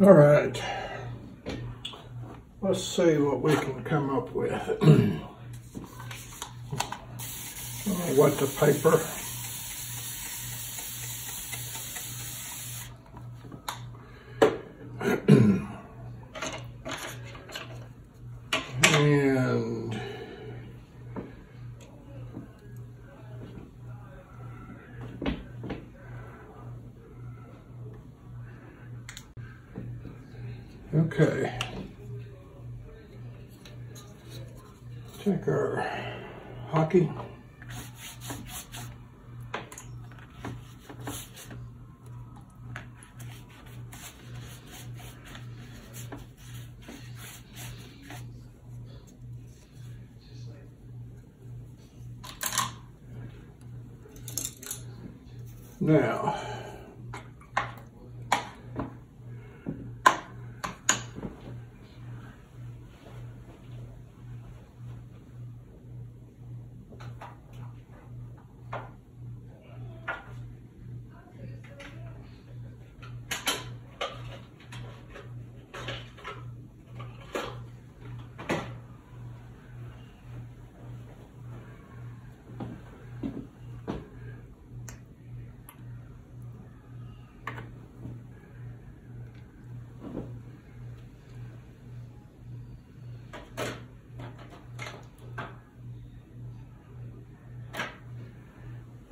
All right. Let's see what we can come up with. what the paper. Hockey Now,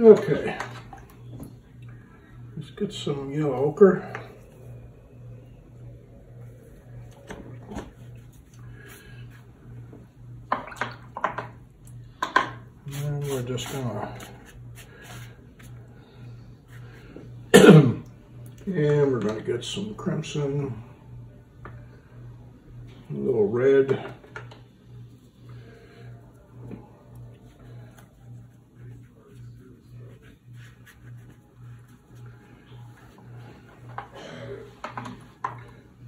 Okay. Let's get some yellow ochre. And we're just gonna and we're gonna get some crimson, a little red.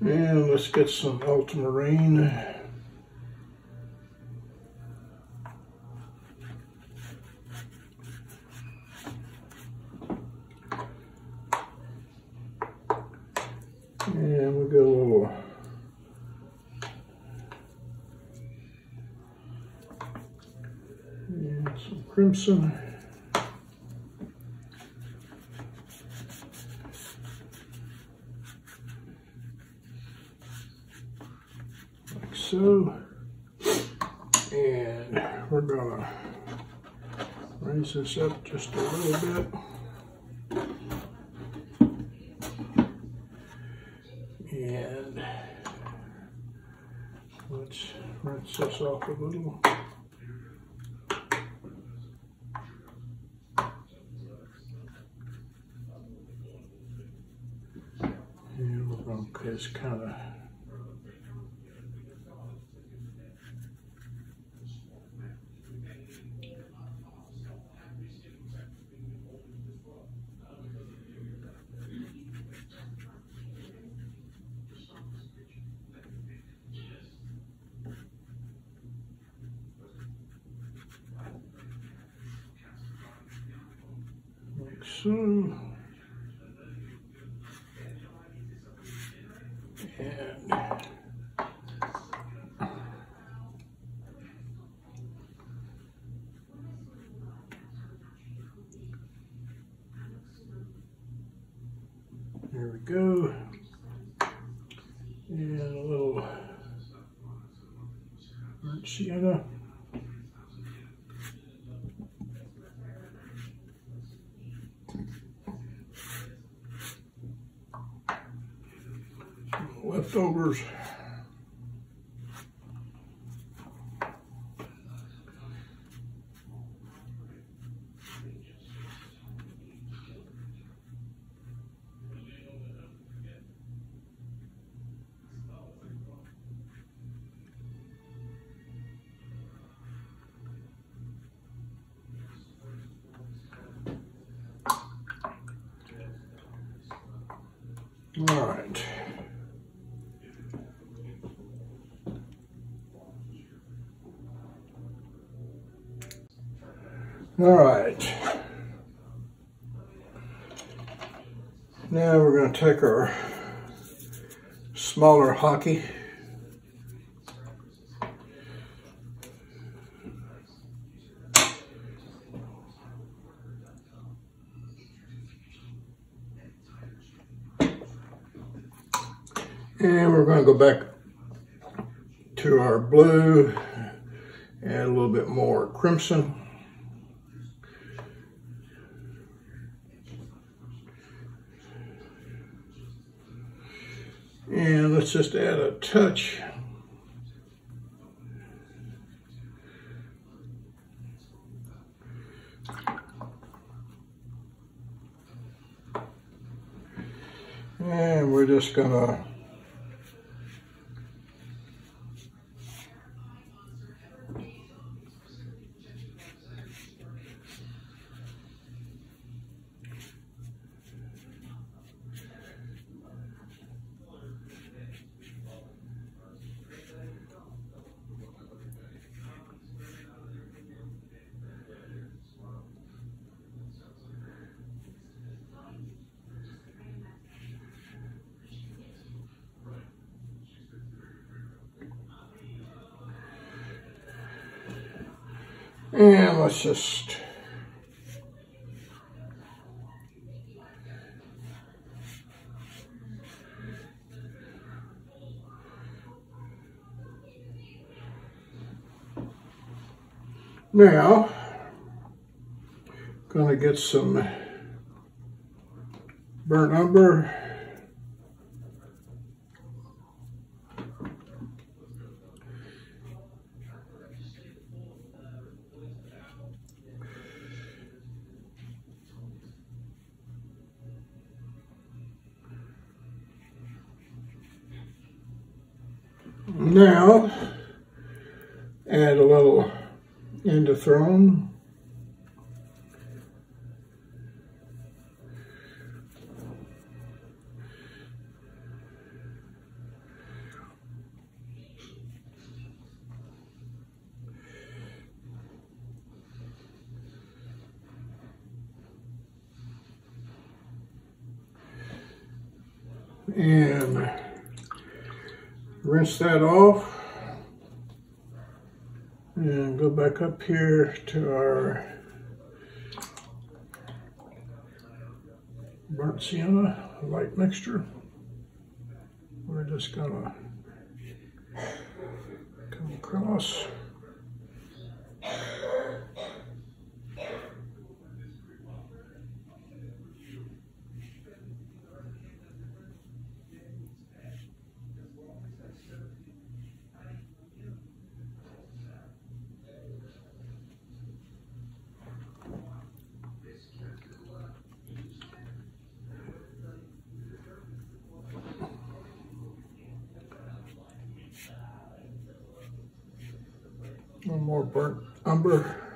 And let's get some ultramarine. And we got a little and some crimson. like so. And we're gonna raise this up just a little bit. And let's rinse this off a little. And we're gonna just kind of like so. And there we go. And a little burnt sienna. Leftovers. All right. All right. Now we're going to take our smaller hake. And we're going to go back to our blue, add a little bit more crimson. And let's just add a touch. And we're just gonna And let's just Now, gonna get some burnt umber Now, add a little. And rinse that off and go back up here to our burnt sienna light mixture. We're just gonna come across One more burnt umber.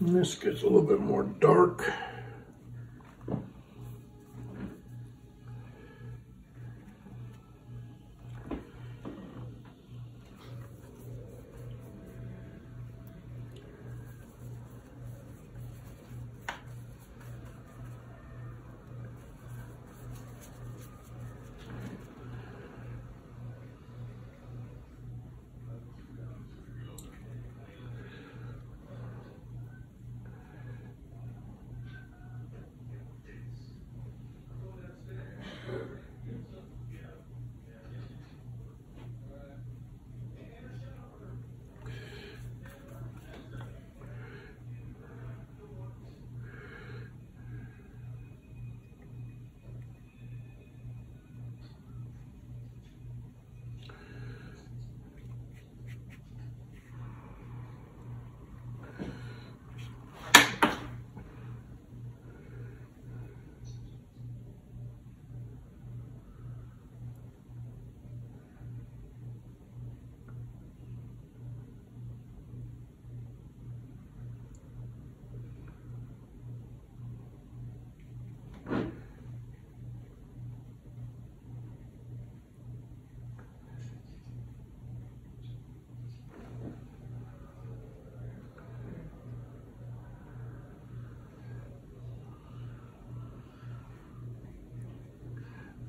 And this gets a little bit more dark.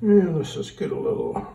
And let's just get a little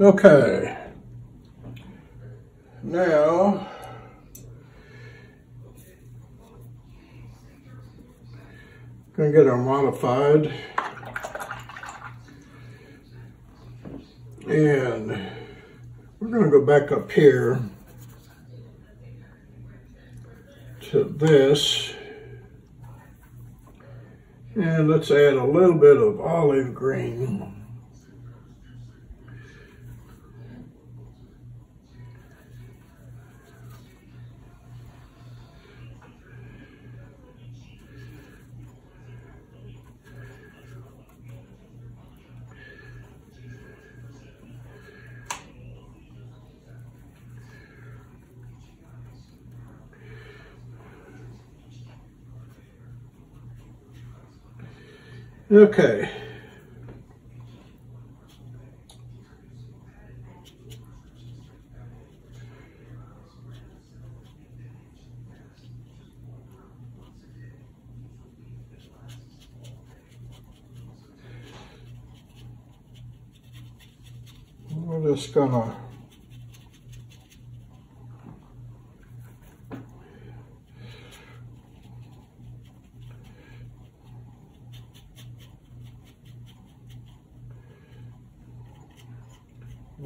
Okay. Now, gonna get our modified and we're gonna go back up here to this and let's add a little bit of olive green. Okay. We're just gonna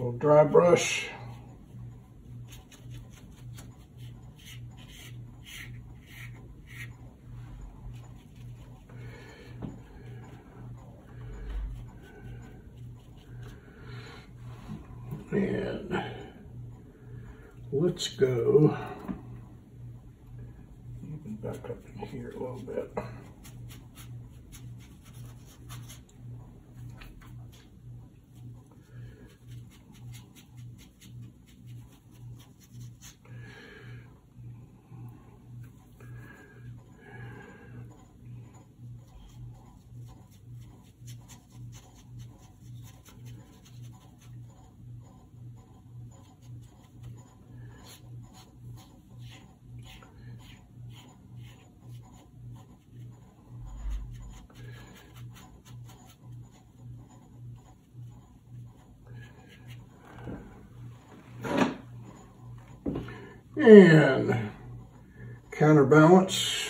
little dry brush. And let's go even back up in here a little bit. And counterbalance.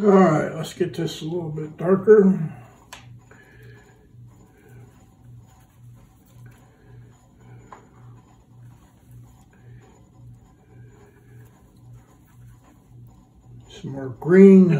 All right, let's get this a little bit darker. Some more green.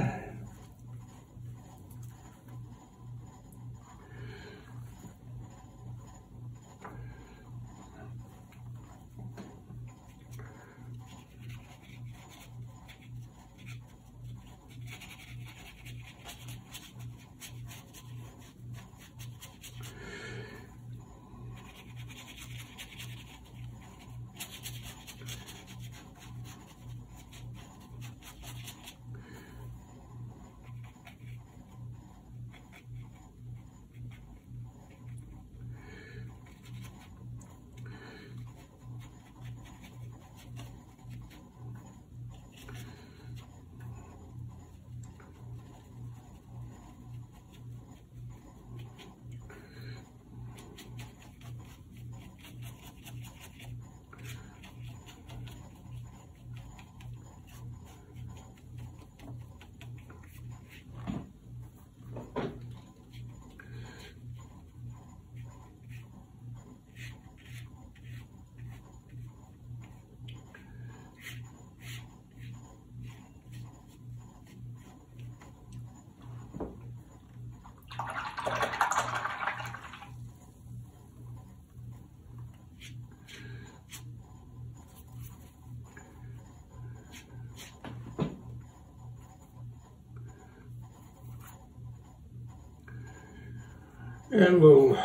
And little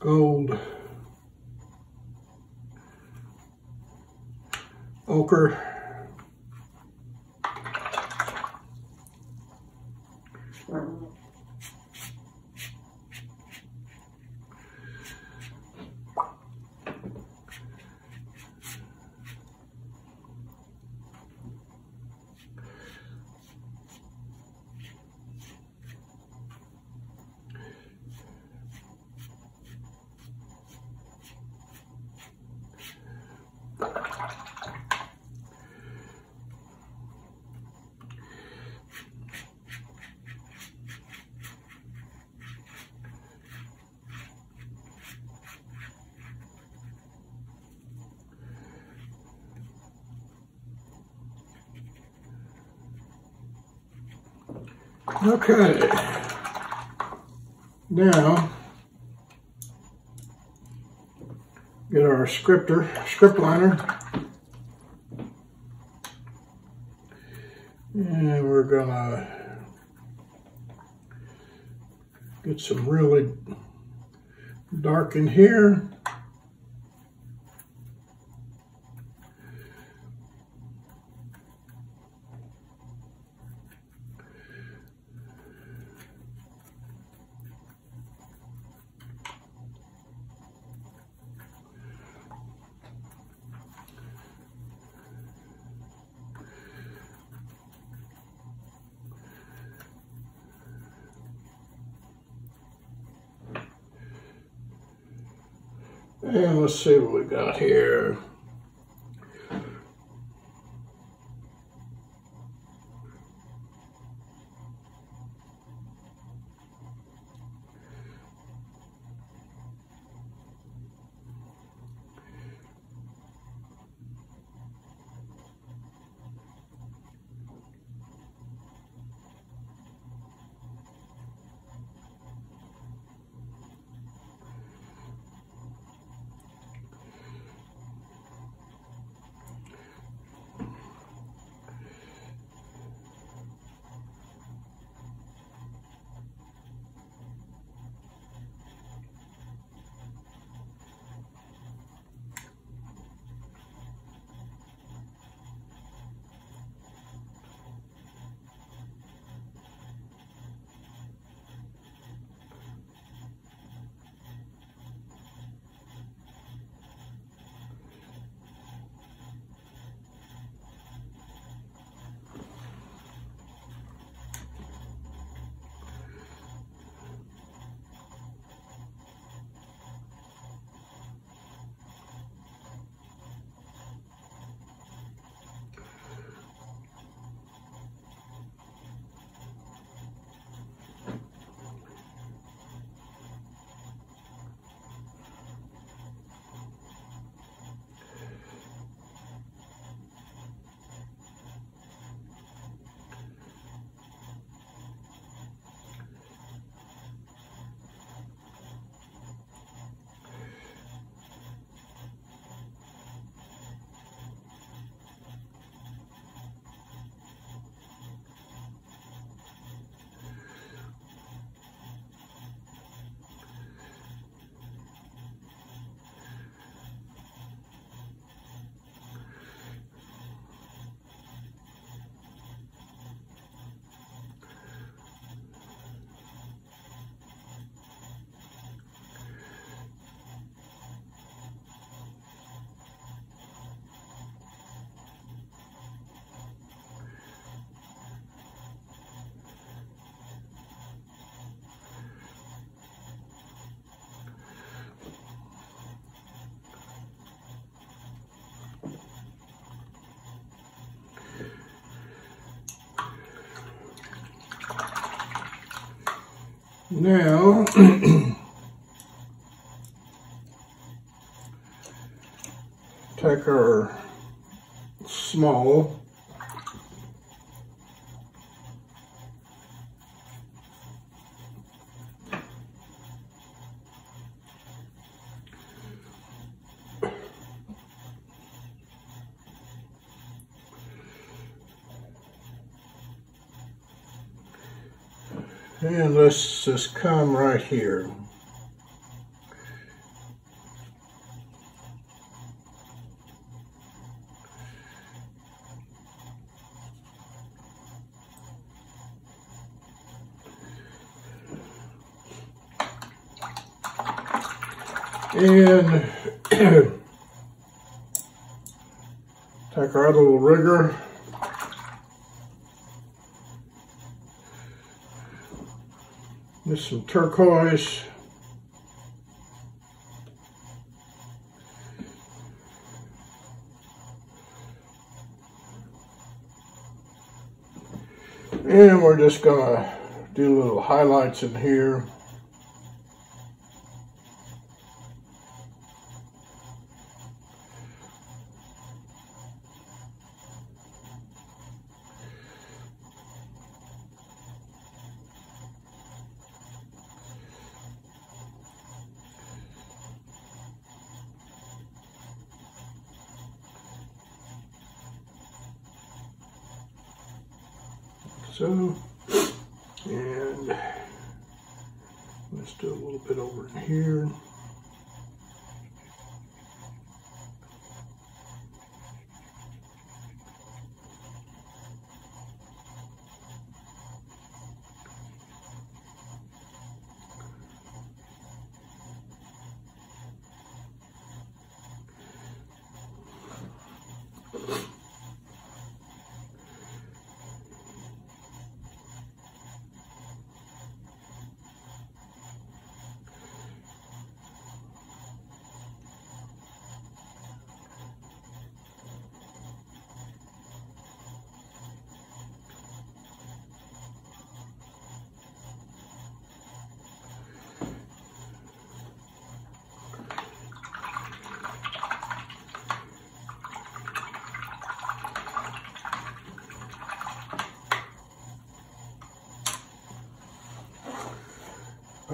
gold ochre. Okay. Now, get our scripter, script liner. And we're gonna get some really dark in here. And let's see what we got here. Now, take our small And let's just come right here. And take our other little rigger. This some turquoise. And we're just gonna do little highlights in here. So, and let's do a little bit over in here.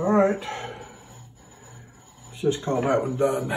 All right. Let's just call that one done.